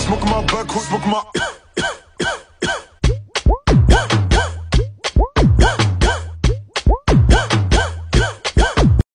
Smoking my back, smoking my.